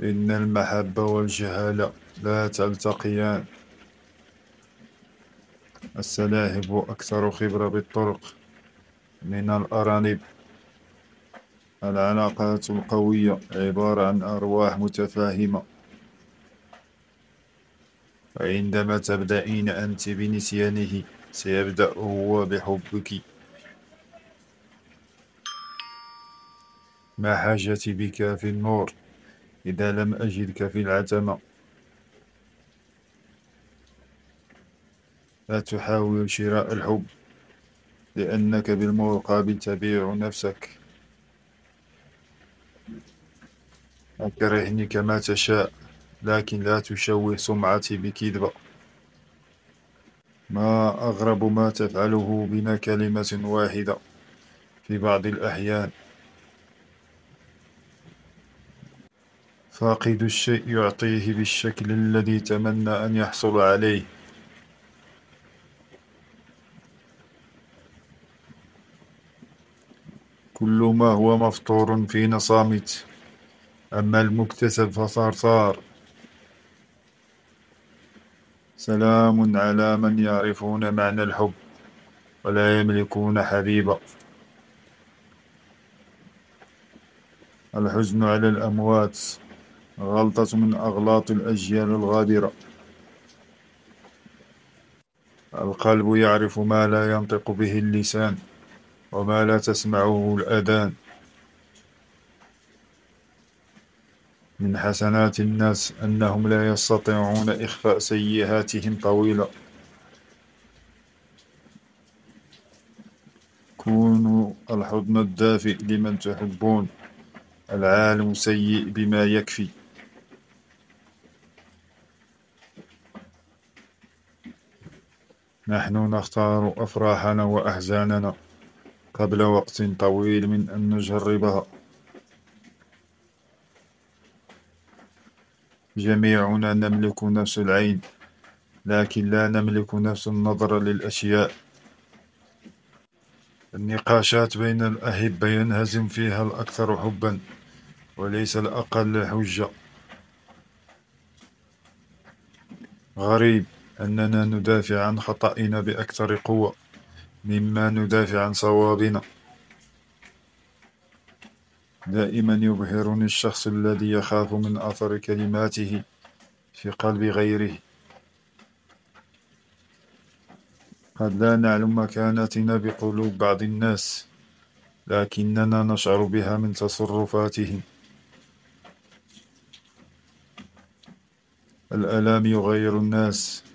إن المحبة والجهالة لا تلتقيان. السلاحف أكثر خبرة بالطرق من الأرانب. العلاقات القوية عبارة عن أرواح متفاهمة. وعندما تبدأين أنت بنسيانه سيبدأ هو بحبك. ما حاجتي بك في النور؟ إذا لم أجدك في العتمة. لا تحاول شراء الحب لأنك بالمقابل تبيع نفسك. أكرهني كما تشاء لكن لا تشوه سمعتي بكذبة ما أغرب ما تفعله بنا كلمة واحدة في بعض الأحيان. فاقد الشيء يعطيه بالشكل الذي تمنى أن يحصل عليه. كل ما هو مفطور فينا صامت أما المكتسب فصرصار سلام على من يعرفون معنى الحب ولا يملكون حبيبا. الحزن على الأموات. غلطة من أغلاط الأجيال الغابرة القلب يعرف ما لا ينطق به اللسان وما لا تسمعه الأذان. من حسنات الناس أنهم لا يستطيعون إخفاء سيئاتهم طويلة كونوا الحضن الدافئ لمن تحبون. العالم سيء بما يكفي. نحن نختار أفراحنا وأحزاننا قبل وقت طويل من أن نجربها. جميعنا نملك نفس العين لكن لا نملك نفس النظر للأشياء. النقاشات بين الأحبة ينهزم فيها الأكثر حبا وليس الأقل حجة. غريب أننا ندافع عن خطأنا بأكثر قوة مما ندافع عن صوابنا. دائما يبهرني الشخص الذي يخاف من أثر كلماته في قلب غيره. قد لا نعلم مكانتنا بقلوب بعض الناس لكننا نشعر بها من تصرفاتهم الألام يغير الناس.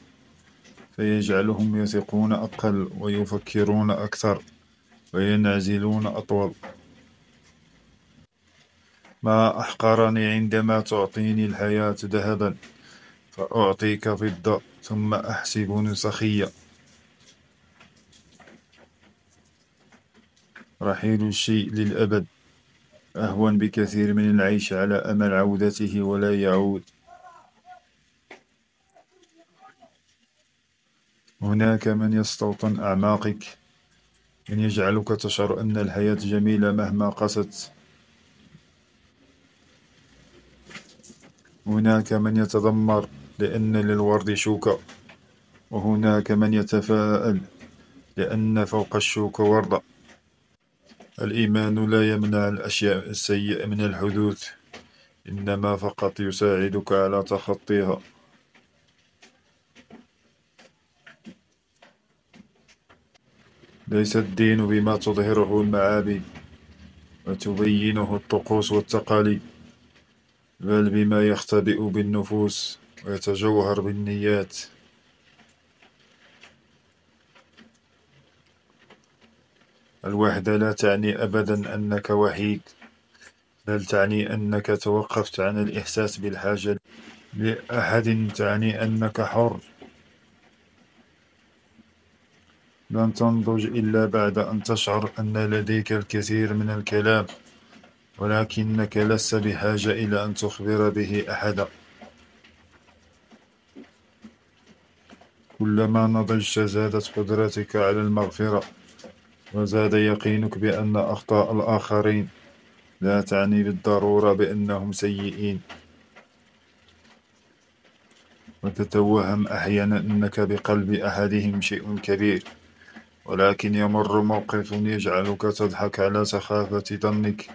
فيجعلهم يثقون أقل ويفكرون أكثر وينعزلون أطول. ما أحقرني عندما تعطيني الحياة ذهبا فأعطيك فضة ثم أحسبني سخيا. رحيل الشيء للأبد أهون بكثير من العيش على أمل عودته ولا يعود. هناك من يستوطن أعماقك من يجعلك تشعر أن الحياة جميلة مهما قست هناك من يتذمر لأن للورد شوكة وهناك من يتفاءل لأن فوق الشوك وردة الإيمان لا يمنع الأشياء السيئة من الحدوث إنما فقط يساعدك على تخطيها. ليس الدين بما تظهره المعابد وتبينه الطقوس والتقاليد بل بما يختبئ بالنفوس ويتجوهر بالنيات. الوحدة لا تعني أبدا أنك وحيد بل تعني أنك توقفت عن الإحساس بالحاجة لأحد تعني أنك حر. لن تنضج إلا بعد أن تشعر أن لديك الكثير من الكلام ولكنك لست بحاجة إلى أن تخبر به أحدا كلما نضجت زادت قدرتك على المغفرة وزاد يقينك بأن أخطاء الآخرين لا تعني بالضرورة بأنهم سيئين. وتتوهم أحيانا أنك بقلب أحدهم شيء كبير. ولكن يمر موقف يجعلك تضحك على سخافة ظنك.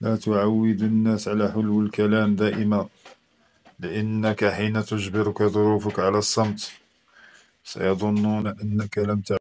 لا تعود الناس على حلو الكلام دائما لأنك حين تجبرك ظروفك على الصمت سيظنون أنك لم تعد.